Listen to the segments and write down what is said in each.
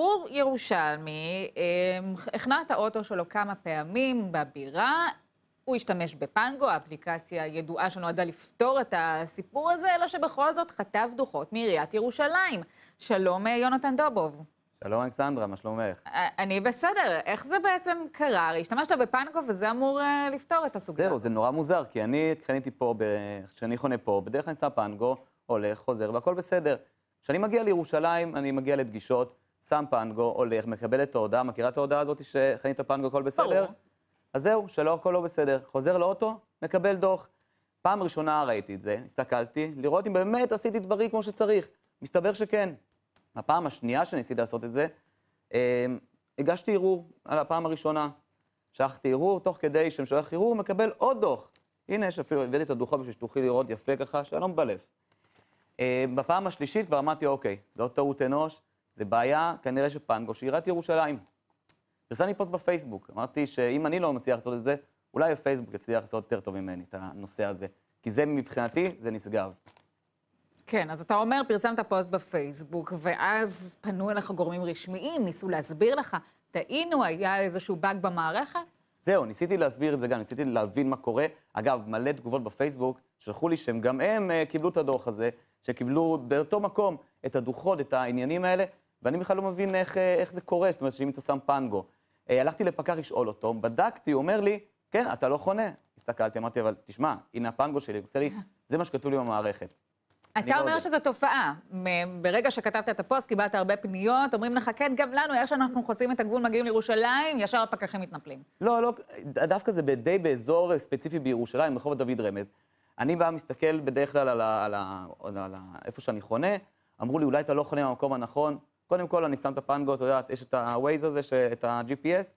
בחור ירושלמי אמ, החנה את האוטו שלו כמה פעמים בבירה. הוא השתמש בפנגו, האפליקציה הידועה שנועדה לפתור את הסיפור הזה, אלא שבכל זאת חטף דוחות מעיריית ירושלים. שלום, אה, יונתן דובוב. שלום אלכסנדרה, מה שלומך? אה, אני בסדר, איך זה בעצם קרה? הרי השתמשת בפנגו וזה אמור uh, לפתור את הסוגיה. זהו, זה נורא מוזר, כי אני קניתי פה, כשאני חונה פה, בדרך כלל אני שם פנגו, הולך, חוזר, והכל בסדר. כשאני מגיע לירושלים, אני מגיע לפגישות, שם פנגו, הולך, מקבל את ההודעה, מכירה את ההודעה הזאת שחנית פנגו, הכל בסדר? ברור. אז זהו, שלא הכל לא בסדר. חוזר לאוטו, מקבל דוח. פעם ראשונה ראיתי את זה, הסתכלתי, לראות אם באמת עשיתי דברים כמו שצריך. מסתבר שכן. הפעם השנייה שניסיתי לעשות את זה, אה, הגשתי ערעור על הפעם הראשונה. שלחתי ערעור, תוך כדי שאני שולח ערעור, מקבל עוד דוח. הנה, יש אפילו, הבאתי את הדוחות בשביל שתוכלי לראות יפה ככה, שלום בלב. אה, בפעם השלישית כבר אמרתי, אוקיי, זה לא טעות אנוש, זה בעיה כנראה שפנגו, שעיריית ירושלים. פרסמתי פוסט בפייסבוק, אמרתי שאם אני לא מצליח לעשות את זה, אולי הפייסבוק יצליח לעשות יותר טוב ממני את הנושא הזה. כי זה מבחינתי, זה נשגב. כן, אז אתה אומר, פרסמת פוסט בפייסבוק, ואז פנו אליך גורמים רשמיים, ניסו להסביר לך, טעינו, היה איזשהו באג במערכת? זהו, ניסיתי להסביר את זה גם, ניסיתי להבין מה קורה. אגב, מלא תגובות בפייסבוק, שלחו לי שהם גם הם uh, קיבלו את הדוח הזה, שקיבלו באותו מקום את הדוחות, את העניינים האלה, ואני בכלל לא מבין איך, אה, איך זה קורה, זאת אומרת שאם אתה שם פנגו. Uh, הלכתי לפקח לשאול אותו, בדקתי, הוא אומר לי, כן, אתה לא חונה. הסתכלתי, אמרתי, אבל תשמע, הנה הפנגו שלי, לי, זה מה שכתוב לי במערכת. אתה לא אומר לא שזו תופעה. ברגע שכתבת את הפוסט, קיבלת הרבה פניות, אומרים לך, כן, גם לנו, איך שאנחנו חוצים את הגבול, מגיעים לירושלים, ישר הפקחים מתנפלים. לא, לא, דווקא זה די באזור ספציפי בירושלים, רחוב דוד רמז. אני בא, מסתכל בדרך כלל על, ה, על, ה, על, ה, על ה, איפה שאני חונה, אמרו לי, אולי אתה לא חונה במקום הנכון. קודם כל, אני שם את הפנגו, אתה יודעת, יש את ה-Waze הזה, את ה-GPS,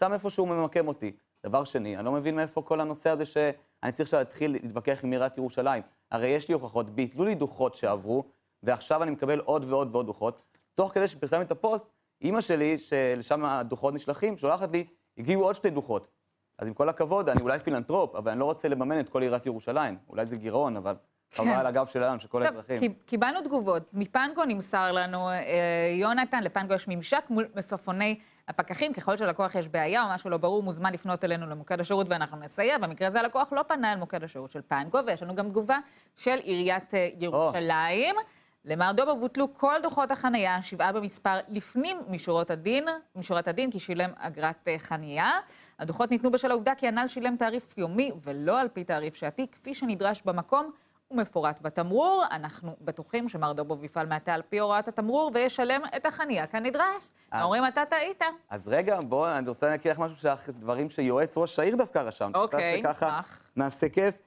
שם איפה שהוא ממקם אותי. דבר שני, אני לא מבין מאיפה כל הנושא הזה שאני צריך להתחיל להתווכח עם עיריית ירושלים. הרי יש לי הוכחות, ביטלו לי דוחות שעברו, ועכשיו אני מקבל עוד ועוד ועוד דוחות. תוך כדי שפרסמתי את הפוסט, אימא שלי, שלשם הדוחות נשלחים, שולחת לי, הגיעו עוד שתי דוחות. אז עם כל הכבוד, אני אולי פילנטרופ, אבל אני לא רוצה לממן את כל עיריית ירושלים. אולי זה גירעון, אבל כן. חבל על הגב שלנו, של כל האזרחים. טוב, קיבלנו תגובות. מפנגו נמסר לנו, אה, יונתן, לפנגו יש ממשק מול מסופוני הפקחים. ככל שלקוח יש בעיה או משהו לא ברור, מוזמן לפנות אלינו למוקד השירות ואנחנו נסייע. במקרה הזה הלקוח לא פנה אל מוקד השירות של פנגו, ויש לנו גם תגובה של עיריית אה, ירושלים. Oh. למר דובה בוטלו כל דוחות החנייה, שבעה במספר, לפנים משורות הדין, משורת הדין, כי שילם אגרת אה, חנייה. הדוחות ניתנו בשל העובדה כי הנ"ל שילם תעריף יומי ולא על פי תעריף שעתי, כפי שנדרש במקום. ומפורט בתמרור. אנחנו בטוחים שמר דובוב יפעל מעתה על פי הוראת התמרור וישלם את החניה כנדרש. אה. אומרים, אתה טעית. אז רגע, בוא, אני רוצה להקריא לך משהו, דברים שיועץ ראש העיר דווקא רשם. אוקיי, נשמח. נעשה כיף.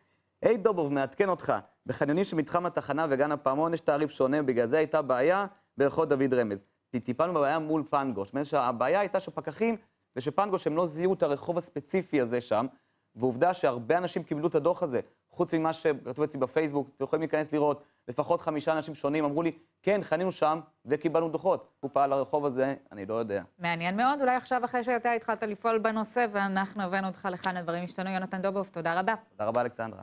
היי דובוב, מעדכן אותך. בחניונים שמתחם התחנה וגן הפעמון יש תעריף שונה, בגלל זה הייתה בעיה ברחוב דוד רמז. טיפלנו בבעיה מול פנגו. זאת אומרת שהבעיה הייתה שפקחים ושפנגו, שהם לא זיהו את הרחוב הספציפי הזה שם, ועובדה שהרבה אנשים קיבלו את הדוח הזה. חוץ ממה שכתוב אצלי בפייסבוק, אתם יכולים להיכנס לראות, לפחות חמישה אנשים שונים אמרו לי, כן, חנינו שם וקיבלנו דוחות. הוא פעל לרחוב הזה, אני לא יודע. מעניין מאוד, אולי עכשיו אחרי שאתה התחלת לפעול בנושא ואנחנו הבאנו אותך לכאן, הדברים השתנו. יונתן דובוב, תודה רבה. תודה רבה, אלכסנדרה.